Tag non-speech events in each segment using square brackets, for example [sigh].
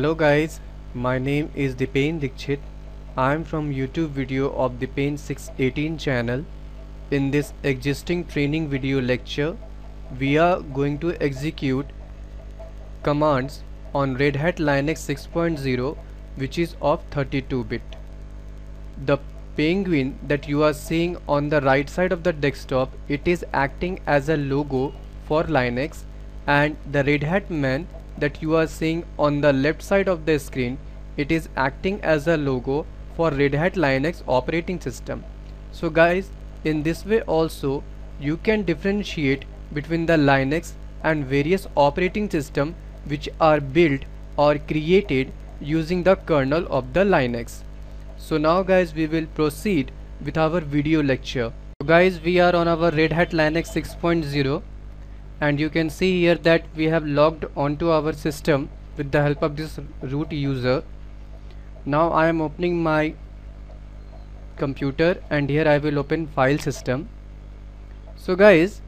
Hello guys, my name is Dipen Dixit. I am from YouTube video of Dipen 618 channel. In this existing training video lecture, we are going to execute commands on Red Hat Linux 6.0 which is of 32-bit. The penguin that you are seeing on the right side of the desktop, it is acting as a logo for Linux and the Red Hat man that you are seeing on the left side of the screen it is acting as a logo for Red Hat Linux operating system. So guys in this way also you can differentiate between the Linux and various operating system which are built or created using the kernel of the Linux. So now guys we will proceed with our video lecture. Guys we are on our Red Hat Linux 6.0 and you can see here that we have logged onto our system with the help of this root user. Now I am opening my computer and here I will open file system. So guys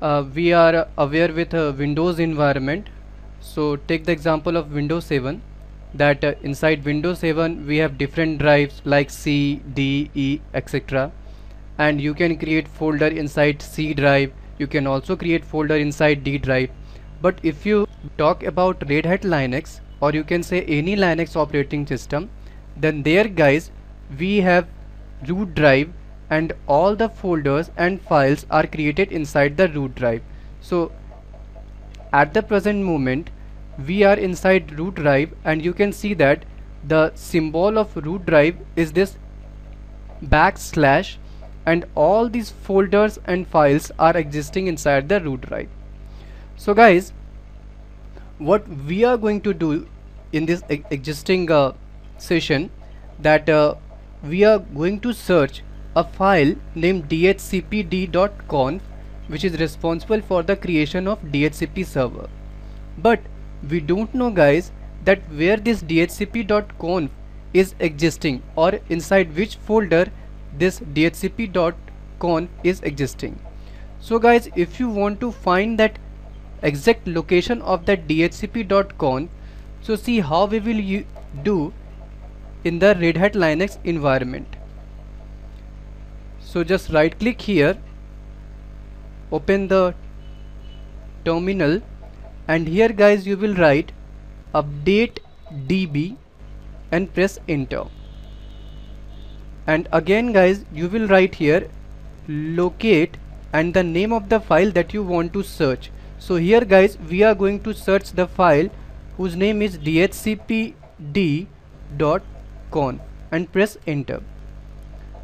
uh, we are aware with a Windows environment. So take the example of Windows 7 that uh, inside Windows 7 we have different drives like C, D, E etc and you can create folder inside C drive you can also create folder inside D drive. But if you talk about Red Hat Linux or you can say any Linux operating system then there guys we have root drive and all the folders and files are created inside the root drive. So at the present moment we are inside root drive and you can see that the symbol of root drive is this backslash and all these folders and files are existing inside the root drive so guys what we are going to do in this e existing uh, session that uh, we are going to search a file named dhcpd.conf which is responsible for the creation of dhcp server. But we don't know guys that where this dhcp.conf is existing or inside which folder this dhcp.conf is existing. So guys if you want to find that exact location of that dhcp.conf so see how we will do in the Red Hat Linux environment. So just right click here open the terminal and here guys you will write update db and press enter and again guys you will write here locate and the name of the file that you want to search. So here guys we are going to search the file whose name is dhcpd.conf and press enter.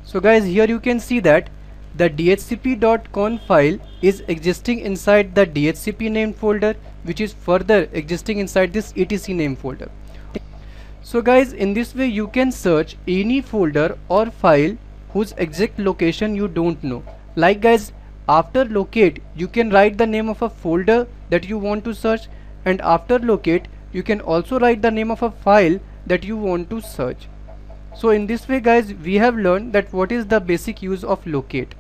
So guys here you can see that the dhcp.conf file is existing inside the dhcp name folder which is further existing inside this etc name folder so guys in this way you can search any folder or file whose exact location you don't know. Like guys after locate you can write the name of a folder that you want to search and after locate you can also write the name of a file that you want to search. So in this way guys we have learned that what is the basic use of locate.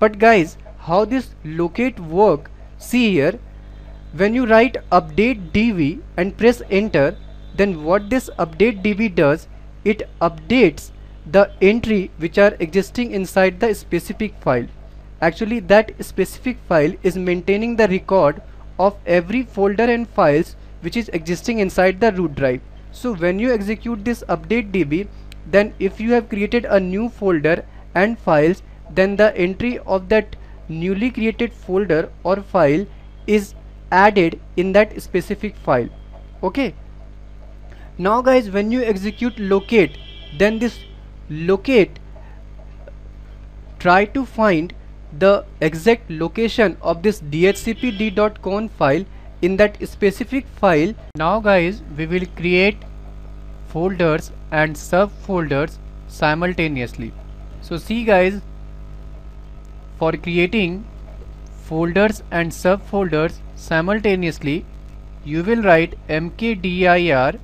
But guys how this locate work? See here when you write update db and press enter then what this update db does it updates the entry which are existing inside the specific file. Actually that specific file is maintaining the record of every folder and files which is existing inside the root drive. So when you execute this update db then if you have created a new folder and files then the entry of that newly created folder or file is added in that specific file. Okay now guys when you execute locate then this locate try to find the exact location of this dhcpd.conf file in that specific file. Now guys we will create folders and subfolders simultaneously. So see guys for creating folders and subfolders simultaneously you will write mkdir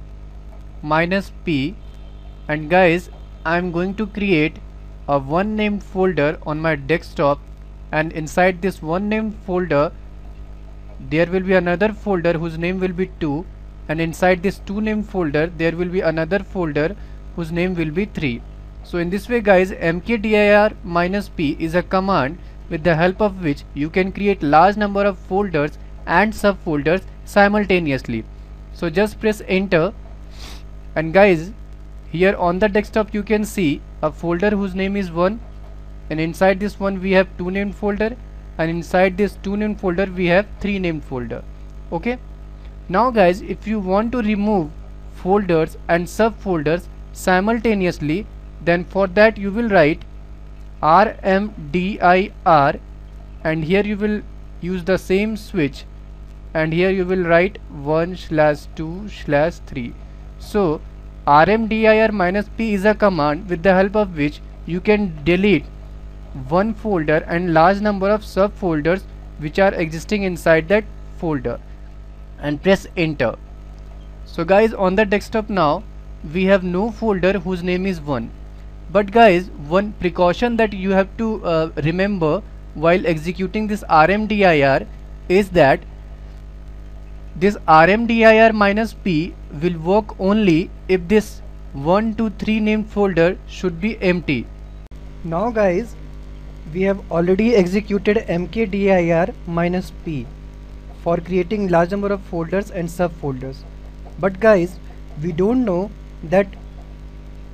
minus p. And guys I'm going to create a one name folder on my desktop. And inside this one name folder there will be another folder whose name will be 2 and inside this two name folder there will be another folder whose name will be 3 so in this way guys mkdir minus p is a command with the help of which you can create large number of folders and subfolders simultaneously. So just press enter and guys here on the desktop you can see a folder whose name is 1 and inside this one we have two named folder. And inside this two named folder we have three named folder. Okay? Now guys if you want to remove folders and subfolders simultaneously then for that you will write rmdir and here you will use the same switch. And here you will write 1 slash 2 slash 3 so rmdir minus p is a command with the help of which you can delete one folder and large number of subfolders which are existing inside that folder and press enter. So guys on the desktop now we have no folder whose name is 1 but guys one precaution that you have to uh, remember while executing this rmdir is that this rmdir minus p will work only if this 1 to 3 named folder should be empty. Now guys we have already executed mkdir minus p for creating large number of folders and subfolders. But guys we don't know that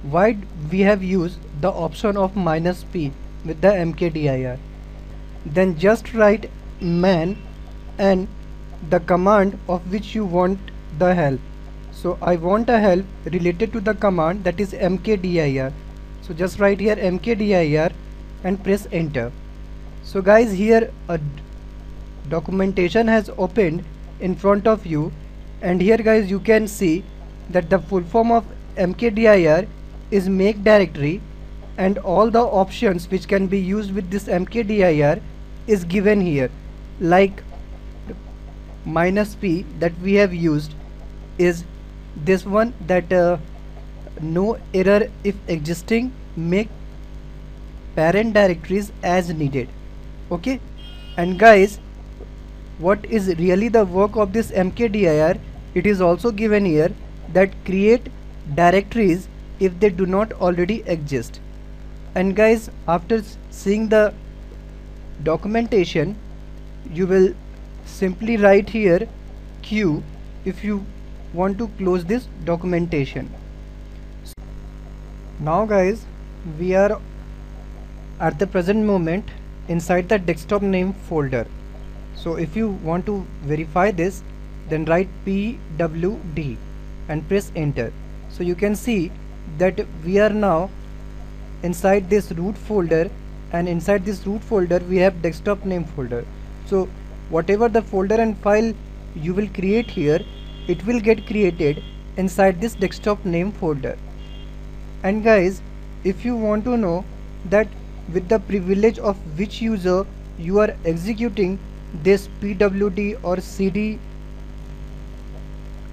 why we have used the option of minus p with the mkdir then just write man and the command of which you want the help so I want a help related to the command that is mkdir so just write here mkdir and press enter. So guys here a documentation has opened in front of you. And here guys you can see that the full form of mkdir is make directory. And all the options which can be used with this mkdir is given here. Like minus p that we have used is this one that uh, no error if existing make parent directories as needed. Okay? And guys what is really the work of this mkdir it is also given here that create directories if they do not already exist. And guys after seeing the documentation you will simply write here q. If you want to close this documentation. Now guys we are at the present moment inside the desktop name folder. So if you want to verify this then write pwd and press enter. So you can see that we are now inside this root folder and inside this root folder we have desktop name folder. So whatever the folder and file you will create here it will get created inside this desktop name folder. And guys if you want to know that with the privilege of which user you are executing this pwd or cd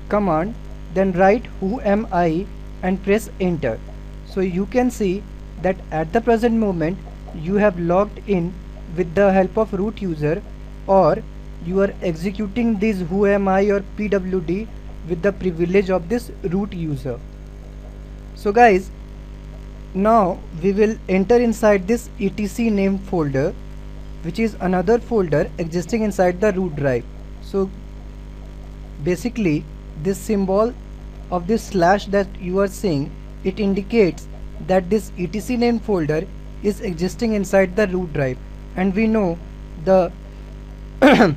command then write who am I and press enter. So you can see that at the present moment you have logged in with the help of root user or you are executing this who am I or pwd with the privilege of this root user. So guys now we will enter inside this etc name folder which is another folder existing inside the root drive. So basically this symbol of this slash that you are seeing it indicates that this etc name folder is existing inside the root drive. And we know the [clears throat]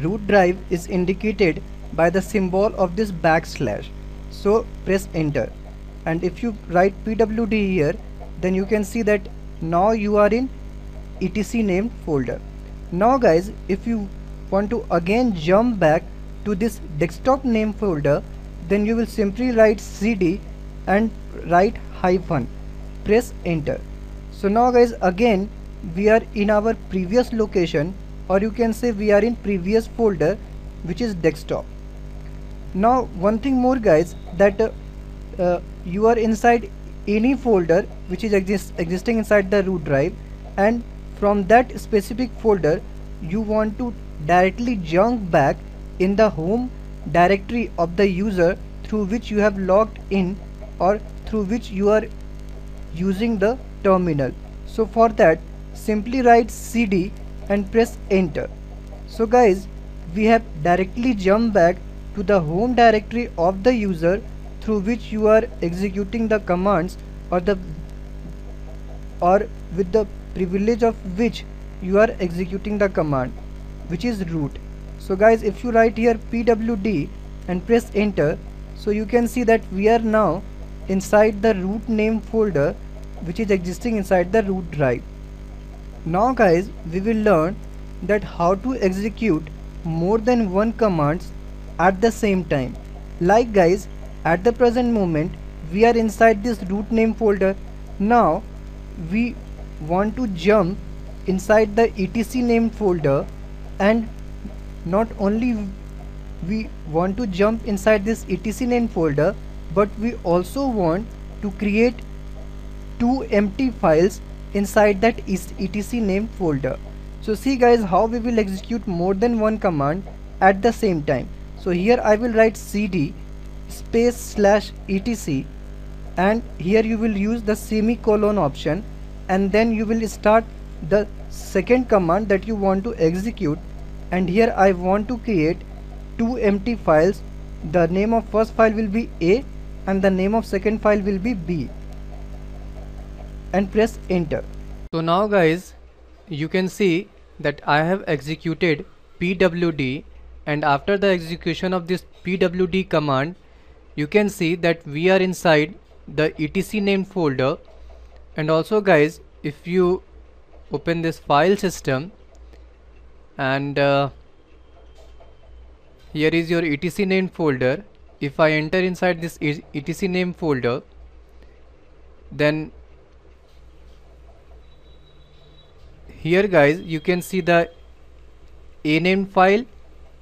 root drive is indicated by the symbol of this backslash. So press enter. And if you write pwd here then you can see that now you are in etc named folder. Now guys if you want to again jump back to this desktop name folder then you will simply write cd and write hyphen. Press enter. So now guys again we are in our previous location or you can say we are in previous folder which is desktop. Now one thing more guys that uh, uh, you are inside any folder which is exist existing inside the root drive and from that specific folder you want to directly jump back in the home directory of the user through which you have logged in or through which you are using the terminal. So for that simply write cd and press enter. So guys we have directly jumped back to the home directory of the user through which you are executing the commands or the or with the privilege of which you are executing the command which is root. So guys if you write here pwd and press enter so you can see that we are now inside the root name folder which is existing inside the root drive now guys we will learn that how to execute more than one commands at the same time. Like guys at the present moment we are inside this root name folder. Now we want to jump inside the etc name folder and not only we want to jump inside this etc name folder but we also want to create two empty files inside that etc name folder. So see guys how we will execute more than one command at the same time. So here I will write cd space slash etc and here you will use the semicolon option and then you will start the second command that you want to execute. And here I want to create two empty files. The name of first file will be A and the name of second file will be B and press enter. So now guys you can see that I have executed pwd and after the execution of this pwd command you can see that we are inside the etc name folder. And also guys if you open this file system and uh, here is your etc name folder. If I enter inside this etc name folder then here guys you can see the a name file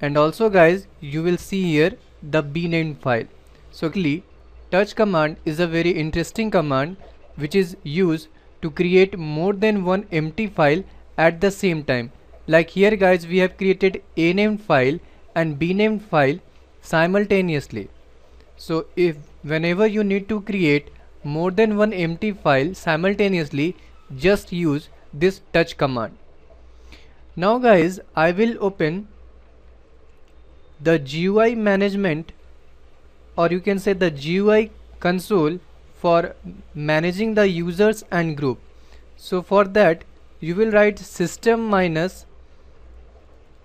and also guys you will see here the b name file. So clearly touch command is a very interesting command which is used to create more than one empty file at the same time. Like here guys we have created a named file and b named file simultaneously. So if whenever you need to create more than one empty file simultaneously just use this touch command. Now guys I will open the GUI management or you can say the GUI console for managing the users and group. So for that you will write system minus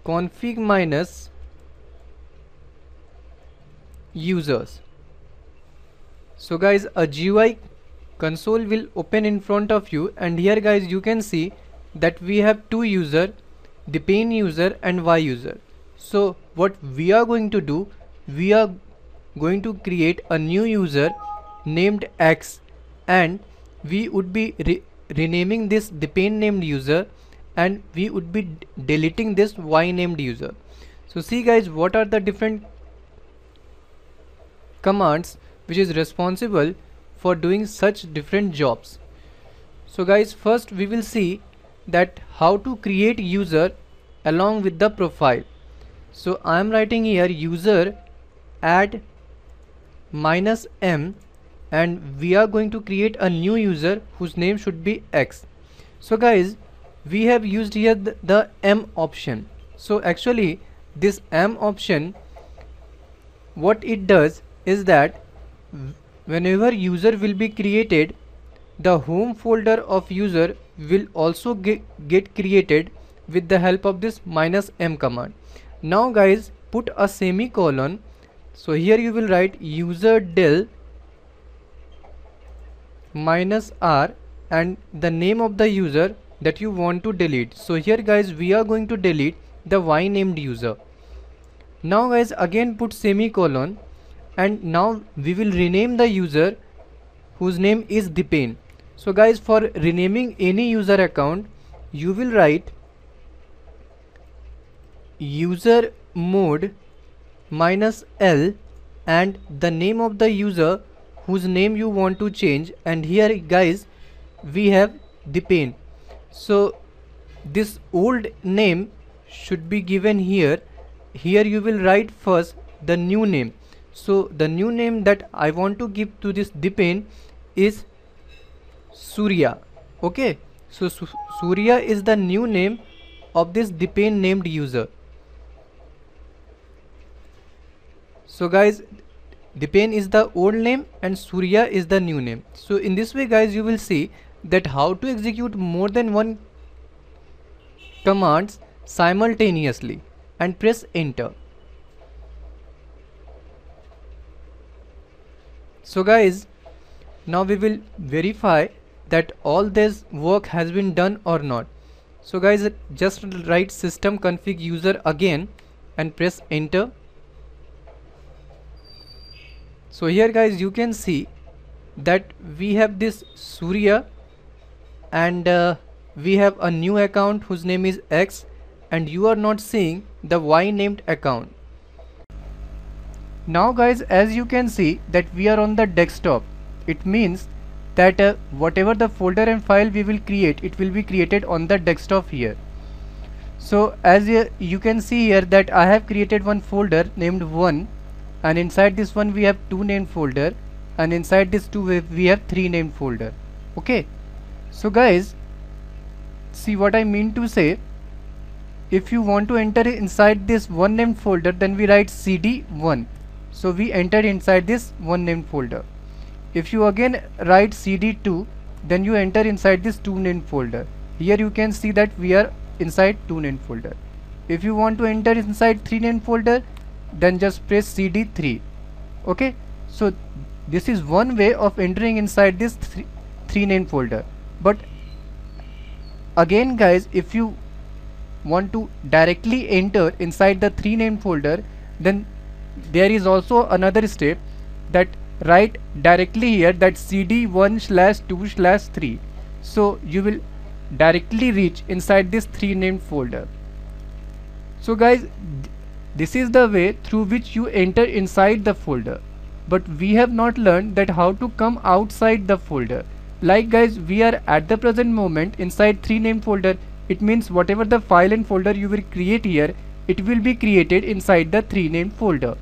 config minus users. So guys a GUI console will open in front of you and here guys you can see that we have two user Dipen user and y user. So what we are going to do we are going to create a new user named x and we would be re renaming this Dipen named user and we would be deleting this y named user. So see guys what are the different commands which is responsible for doing such different jobs. So guys first we will see that how to create user along with the profile. So I am writing here user add minus m and we are going to create a new user whose name should be x. So guys we have used here the, the m option. So actually this m option what it does is that whenever user will be created the home folder of user will also get, created with the help of this minus m command. Now guys put a semicolon. So here you will write user del minus r and the name of the user that you want to delete. So here guys we are going to delete the y named user. Now guys again put semicolon and now we will rename the user whose name is Dipen. So guys for renaming any user account you will write user mode minus L and the name of the user whose name you want to change. And here guys we have pain so this old name should be given here. Here you will write first the new name so the new name that I want to give to this Dipen is Surya. Okay? So Su Surya is the new name of this Dipen named user. So guys Dipen is the old name and Surya is the new name. So in this way guys you will see that how to execute more than one commands simultaneously and press enter so guys now we will verify that all this work has been done or not. So guys just write system config user again and press enter. So here guys you can see that we have this Surya and uh, we have a new account whose name is X and you are not seeing the Y named account now guys as you can see that we are on the desktop. It means that uh, whatever the folder and file we will create it will be created on the desktop here. So as uh, you can see here that I have created one folder named 1 and inside this one we have two named folder and inside this two we have three named folder. Okay? So guys see what I mean to say? If you want to enter inside this one named folder then we write cd1 so we enter inside this one named folder. If you again write cd2 then you enter inside this two name folder. Here you can see that we are inside two name folder. If you want to enter inside three name folder then just press cd3 okay? So this is one way of entering inside this three, three name folder. But again guys if you want to directly enter inside the three name folder then there is also another step that write directly here that cd1 slash 2 slash 3 so you will directly reach inside this three named folder. So guys this is the way through which you enter inside the folder. But we have not learned that how to come outside the folder. Like guys we are at the present moment inside three named folder. It means whatever the file and folder you will create here it will be created inside the three named folder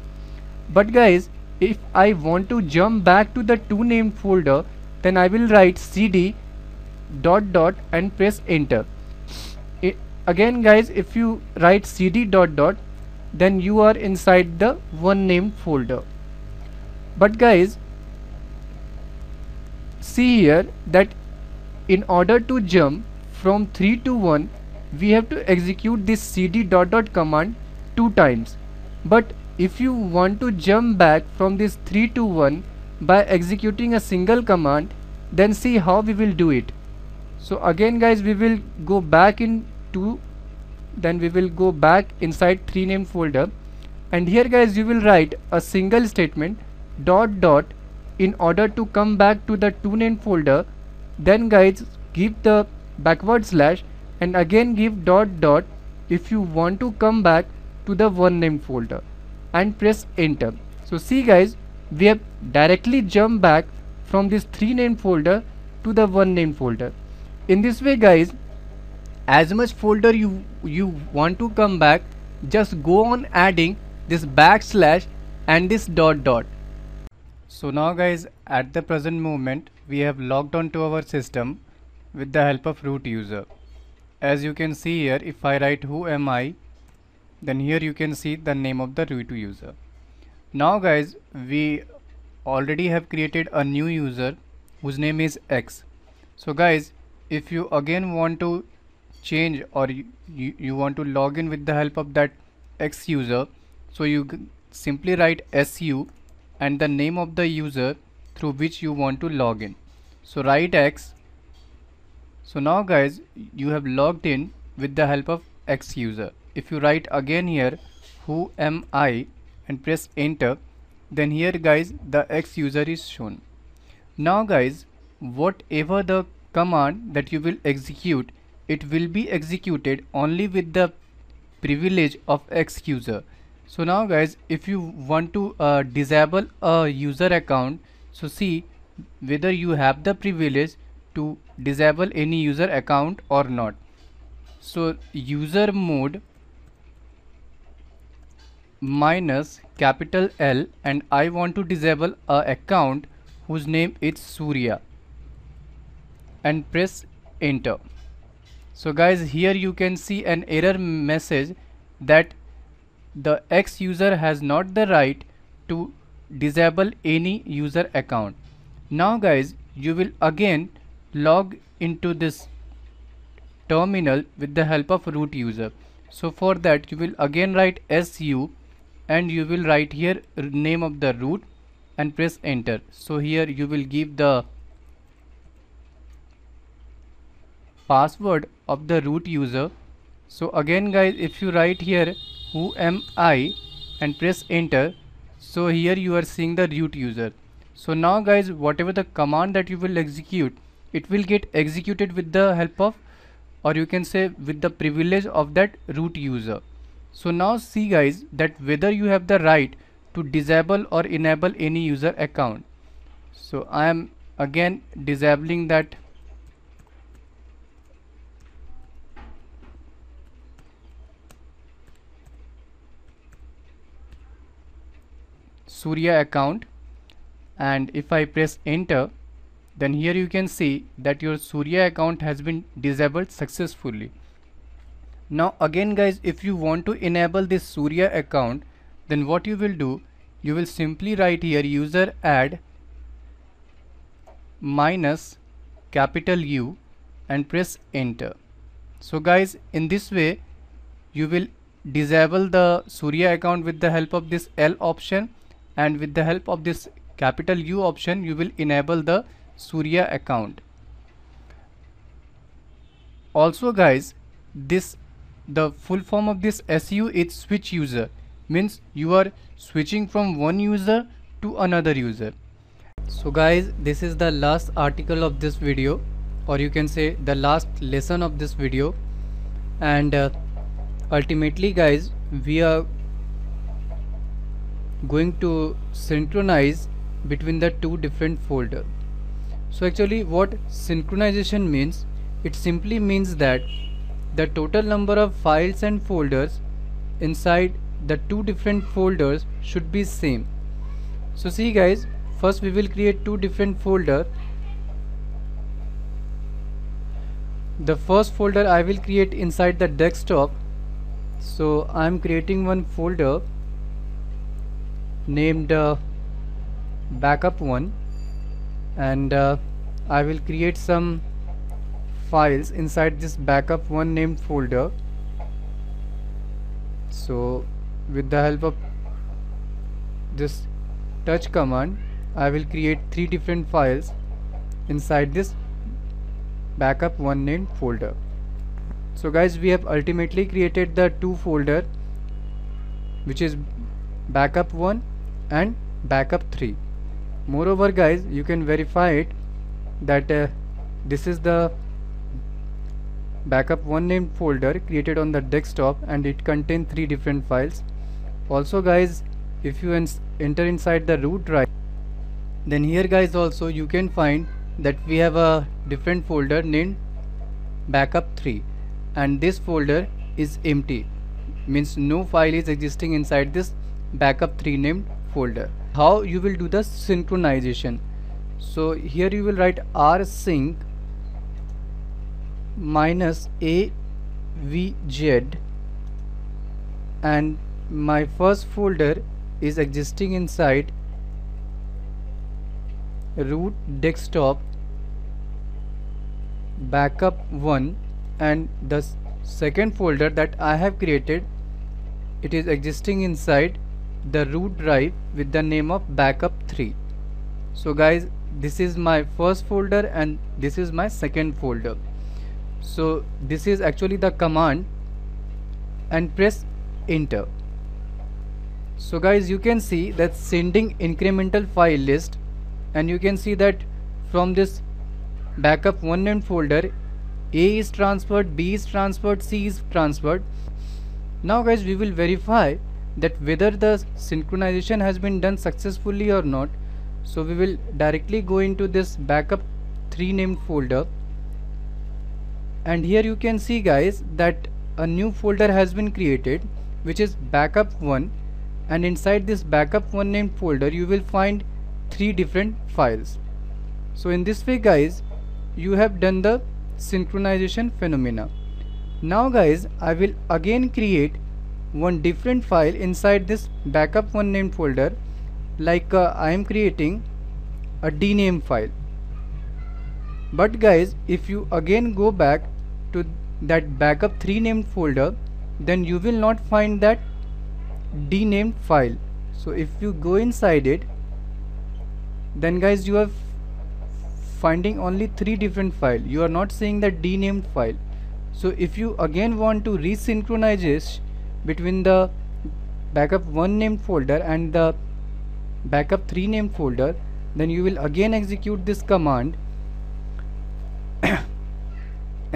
but guys if I want to jump back to the two named folder then I will write cd dot dot and press enter. Again guys if you write cd dot dot then you are inside the one named folder. But guys see here that in order to jump from 3 to 1 we have to execute this cd dot dot command two times. But if you want to jump back from this 3 to 1 by executing a single command then see how we will do it. So again guys we will go back into then we will go back inside 3 name folder. And here guys you will write a single statement dot dot in order to come back to the 2 name folder. Then guys give the backward slash and again give dot dot if you want to come back to the one name folder and press enter. So see guys we have directly jumped back from this three name folder to the one name folder. In this way guys as much folder you you want to come back just go on adding this backslash and this dot dot. So now guys at the present moment we have logged on to our system with the help of root user. As you can see here if I write who am I then here you can see the name of the root user. Now guys we already have created a new user whose name is X. So guys if you again want to change or you, you, you want to log in with the help of that X user so you simply write su and the name of the user through which you want to log in. So write X. So now guys you have logged in with the help of X user if you write again here who am I and press enter then here guys the X user is shown. Now guys whatever the command that you will execute it will be executed only with the privilege of X user. So now guys if you want to uh, disable a user account so see whether you have the privilege to disable any user account or not. So usermod minus capital L and I want to disable a account whose name is Surya and press enter. So guys here you can see an error message that the X user has not the right to disable any user account. Now guys you will again log into this terminal with the help of root user. So for that you will again write su and you will write here name of the root and press enter. So here you will give the password of the root user. So again guys if you write here who am I and press enter so here you are seeing the root user. So now guys whatever the command that you will execute it will get executed with the help of or you can say with the privilege of that root user so now see guys that whether you have the right to disable or enable any user account. So I am again disabling that. Surya account. And if I press enter then here you can see that your Surya account has been disabled successfully now again guys if you want to enable this Surya account then what you will do you will simply write here user add minus capital U and press enter. So guys in this way you will disable the Surya account with the help of this L option and with the help of this capital U option you will enable the Surya account. Also guys this the full form of this SU is switch user. Means you are switching from one user to another user. So guys this is the last article of this video or you can say the last lesson of this video. And uh, ultimately guys we are going to synchronize between the two different folder. So actually what synchronization means it simply means that the total number of files and folders inside the two different folders should be same. So see guys first we will create two different folder. The first folder I will create inside the desktop. So I am creating one folder named uh, backup one. And uh, I will create some files inside this backup one named folder. So with the help of this touch command I will create three different files inside this backup one named folder. So guys we have ultimately created the two folder which is backup one and backup 3 moreover guys you can verify it that uh, this is the backup one named folder created on the desktop and it contains three different files. Also guys if you enter inside the root drive then here guys also you can find that we have a different folder named backup 3 and this folder is empty. Means no file is existing inside this backup 3 named folder. How you will do the synchronization? So here you will write rsync minus avz and my first folder is existing inside root desktop backup 1 and the second folder that I have created it is existing inside the root drive with the name of backup 3 so guys this is my first folder and this is my second folder so this is actually the command and press enter. So guys you can see that sending incremental file list and you can see that from this backup one named folder a is transferred b is transferred c is transferred. Now guys we will verify that whether the synchronization has been done successfully or not. So we will directly go into this backup 3 named folder and here you can see guys that a new folder has been created which is backup 1 and inside this backup one named folder you will find three different files. So in this way guys you have done the synchronization phenomena. Now guys I will again create one different file inside this backup one named folder like uh, I am creating a dname file. But guys if you again go back to that backup 3 named folder then you will not find that dnamed file. So if you go inside it then guys you are finding only three different file. You are not seeing the dnamed file. So if you again want to resynchronize between the backup 1 named folder and the backup 3 named folder then you will again execute this command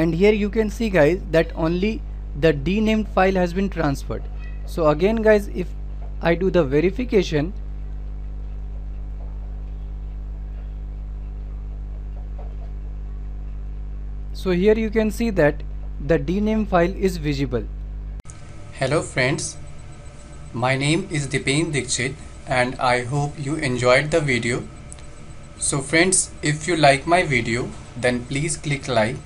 and here you can see guys that only the dnamed file has been transferred. So again guys if I do the verification so here you can see that the dname file is visible. Hello friends. My name is Dipen Dixit and I hope you enjoyed the video. So friends if you like my video then please click like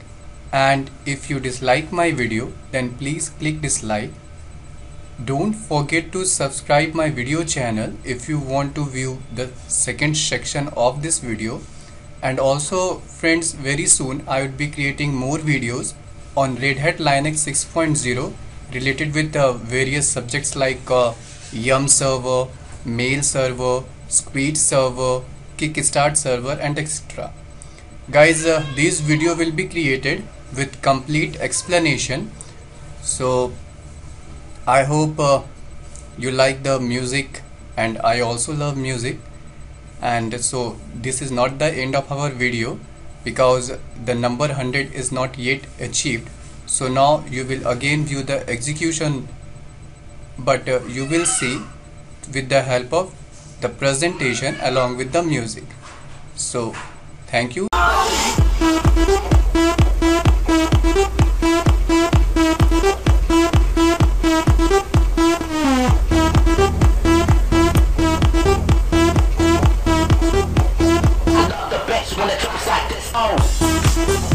and if you dislike my video then please click dislike don't forget to subscribe my video channel if you want to view the second section of this video and also friends very soon I would be creating more videos on Red Hat Linux 6.0 related with uh, various subjects like uh, Yum server, mail server, Squid server, Kickstart server and etc. Guys uh, this video will be created with complete explanation. So I hope uh, you like the music and I also love music. And so this is not the end of our video because the number 100 is not yet achieved. So now you will again view the execution but uh, you will see with the help of the presentation along with the music. So thank you cash when it drops like this. Oh.